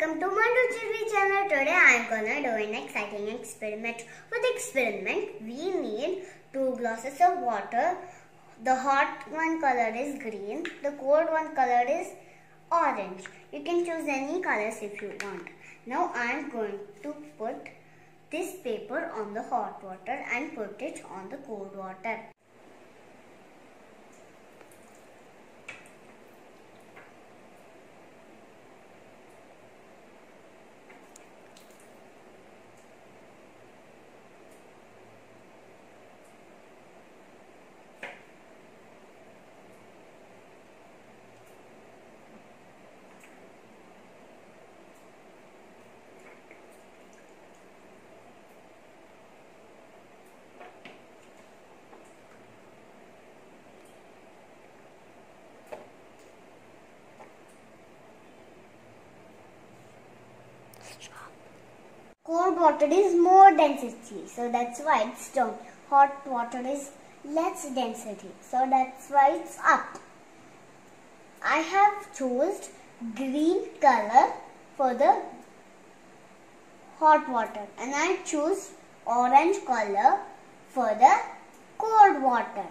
welcome to Manu Chervi channel. Today I am gonna do an exciting experiment. For the experiment, we need two glasses of water. The hot one color is green. The cold one color is orange. You can choose any colors if you want. Now I am going to put this paper on the hot water and put it on the cold water. Cold water is more density, so that's why it's down. Hot water is less density, so that's why it's up. I have chosen green color for the hot water and I choose orange color for the cold water.